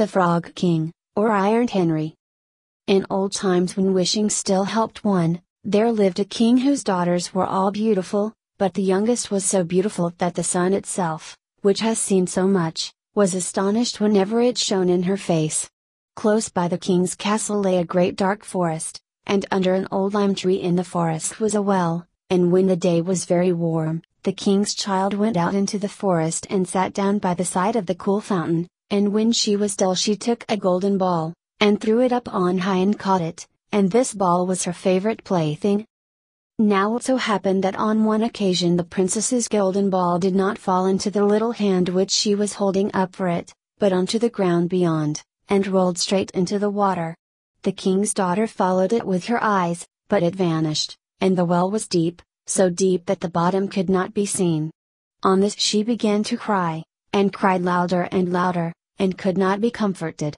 The Frog King, or Iron Henry. In old times when wishing still helped one, there lived a king whose daughters were all beautiful, but the youngest was so beautiful that the sun itself, which has seen so much, was astonished whenever it shone in her face. Close by the king's castle lay a great dark forest, and under an old lime tree in the forest was a well, and when the day was very warm, the king's child went out into the forest and sat down by the side of the cool fountain, and when she was still she took a golden ball, and threw it up on high and caught it, and this ball was her favorite plaything. Now it so happened that on one occasion the princess's golden ball did not fall into the little hand which she was holding up for it, but onto the ground beyond, and rolled straight into the water. The king's daughter followed it with her eyes, but it vanished, and the well was deep, so deep that the bottom could not be seen. On this she began to cry, and cried louder and louder, and could not be comforted.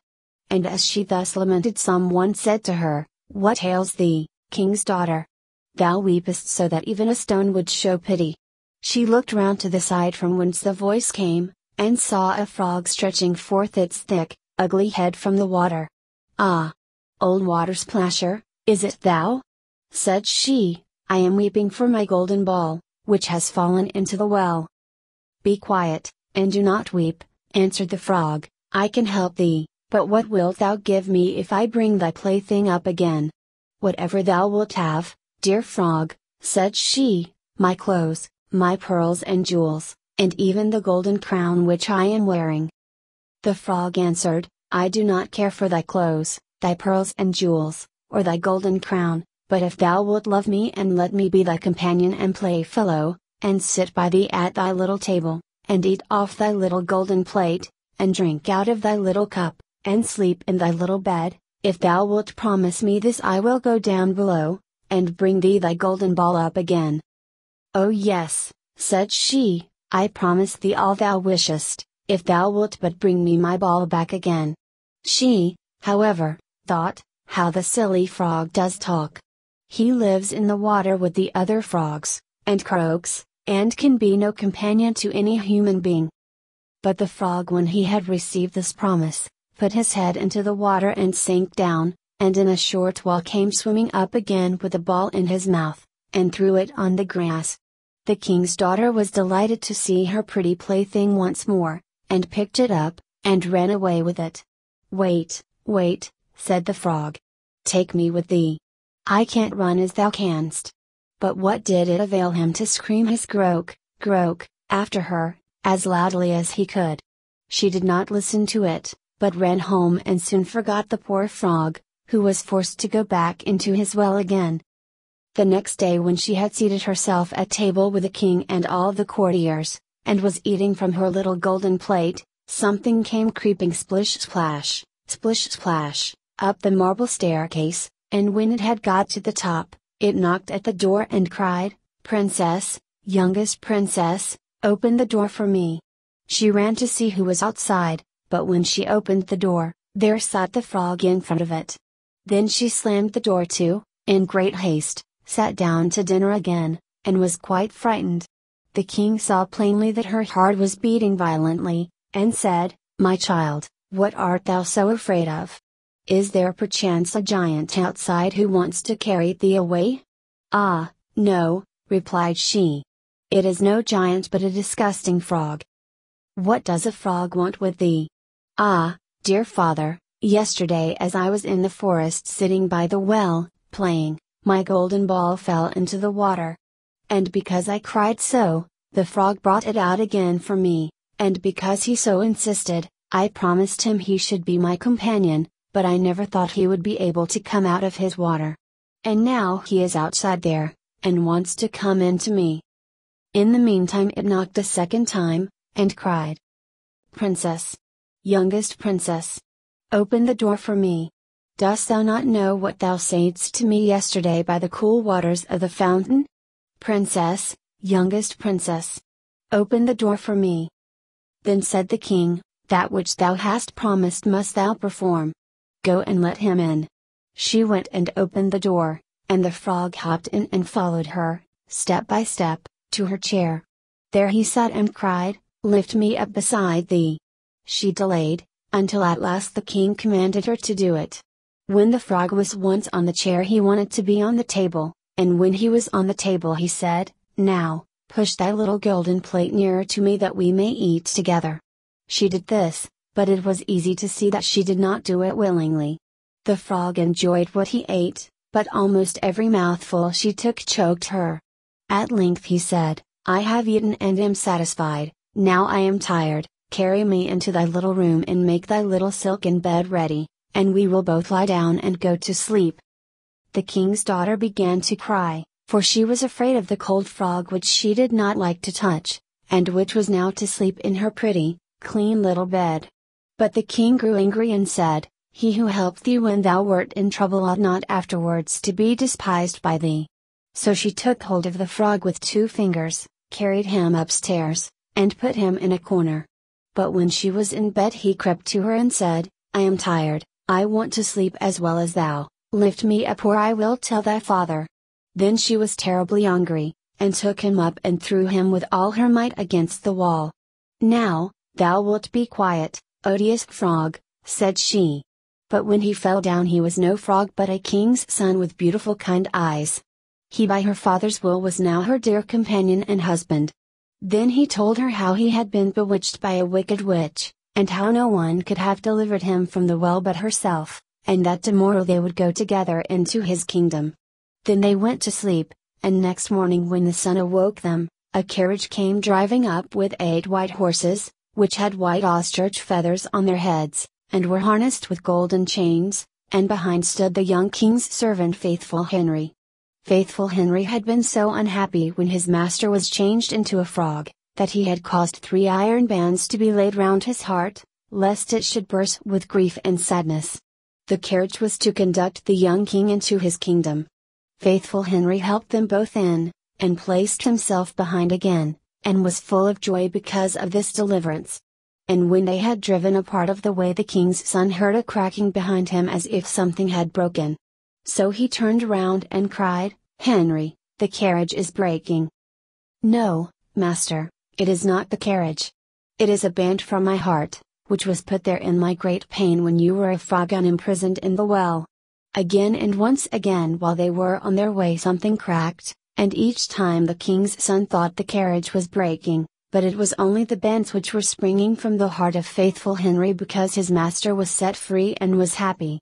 And as she thus lamented some one said to her, What ails thee, king's daughter? Thou weepest so that even a stone would show pity. She looked round to the side from whence the voice came, and saw a frog stretching forth its thick, ugly head from the water. Ah! Old water splasher, is it thou? Said she, I am weeping for my golden ball, which has fallen into the well. Be quiet, and do not weep, answered the frog, I can help thee, but what wilt thou give me if I bring thy plaything up again? Whatever thou wilt have, dear frog, said she, my clothes, my pearls and jewels, and even the golden crown which I am wearing. The frog answered, I do not care for thy clothes, thy pearls and jewels, or thy golden crown, but if thou wilt love me and let me be thy companion and playfellow, and sit by thee at thy little table, and eat off thy little golden plate, and drink out of thy little cup, and sleep in thy little bed, if thou wilt promise me this I will go down below, and bring thee thy golden ball up again. Oh yes, said she, I promise thee all thou wishest, if thou wilt but bring me my ball back again. She, however, thought, how the silly frog does talk. He lives in the water with the other frogs, and croaks, and can be no companion to any human being. But the frog, when he had received this promise, put his head into the water and sank down, and in a short while came swimming up again with a ball in his mouth, and threw it on the grass. The king's daughter was delighted to see her pretty plaything once more, and picked it up, and ran away with it. Wait, wait, said the frog. Take me with thee. I can't run as thou canst. But what did it avail him to scream his croak, croak, after her, as loudly as he could? She did not listen to it, but ran home and soon forgot the poor frog, who was forced to go back into his well again. The next day, when she had seated herself at table with the king and all the courtiers, and was eating from her little golden plate, something came creeping splish splash, splish splash, up the marble staircase, and when it had got to the top, it knocked at the door and cried, Princess, youngest princess, open the door for me. She ran to see who was outside, but when she opened the door, there sat the frog in front of it. Then she slammed the door to, in great haste, sat down to dinner again, and was quite frightened. The king saw plainly that her heart was beating violently, and said, My child, what art thou so afraid of? Is there perchance a giant outside who wants to carry thee away? Ah, no, replied she. It is no giant but a disgusting frog. What does a frog want with thee? Ah, dear father, yesterday as I was in the forest sitting by the well, playing, my golden ball fell into the water. And because I cried so, the frog brought it out again for me, and because he so insisted, I promised him he should be my companion, but I never thought he would be able to come out of his water. And now he is outside there, and wants to come in to me. In the meantime it knocked a second time, and cried. Princess! Youngest princess! Open the door for me. Dost thou not know what thou saidst to me yesterday by the cool waters of the fountain? Princess, youngest princess! Open the door for me. Then said the king, That which thou hast promised must thou perform. Go and let him in. She went and opened the door, and the frog hopped in and followed her, step by step, to her chair. There he sat and cried, Lift me up beside thee. She delayed, until at last the king commanded her to do it. When the frog was once on the chair, he wanted to be on the table, and when he was on the table, he said, Now, push thy little golden plate nearer to me that we may eat together. She did this, but it was easy to see that she did not do it willingly. The frog enjoyed what he ate, but almost every mouthful she took choked her. At length he said, I have eaten and am satisfied, now I am tired, carry me into thy little room and make thy little silken bed ready, and we will both lie down and go to sleep. The king's daughter began to cry, for she was afraid of the cold frog which she did not like to touch, and which was now to sleep in her pretty, clean little bed. But the king grew angry and said, He who helped thee when thou wert in trouble ought not afterwards to be despised by thee. So she took hold of the frog with two fingers, carried him upstairs, and put him in a corner. But when she was in bed, he crept to her and said, I am tired, I want to sleep as well as thou, lift me up or I will tell thy father. Then she was terribly angry, and took him up and threw him with all her might against the wall. Now, thou wilt be quiet, odious frog, said she. But when he fell down, he was no frog but a king's son with beautiful kind eyes. He by her father's will was now her dear companion and husband. Then he told her how he had been bewitched by a wicked witch, and how no one could have delivered him from the well but herself, and that tomorrow they would go together into his kingdom. Then they went to sleep, and next morning when the sun awoke them, a carriage came driving up with eight white horses, which had white ostrich feathers on their heads, and were harnessed with golden chains, and behind stood the young king's servant Faithful Henry. Faithful Henry had been so unhappy when his master was changed into a frog, that he had caused three iron bands to be laid round his heart, lest it should burst with grief and sadness. The carriage was to conduct the young king into his kingdom. Faithful Henry helped them both in, and placed himself behind again, and was full of joy because of this deliverance. And when they had driven a part of the way, the king's son heard a cracking behind him as if something had broken. So he turned round and cried, Henry, the carriage is breaking. No, master, it is not the carriage. It is a band from my heart, which was put there in my great pain when you were a frog and imprisoned in the well. Again and once again while they were on their way something cracked, and each time the king's son thought the carriage was breaking, but it was only the bands which were springing from the heart of faithful Henry because his master was set free and was happy.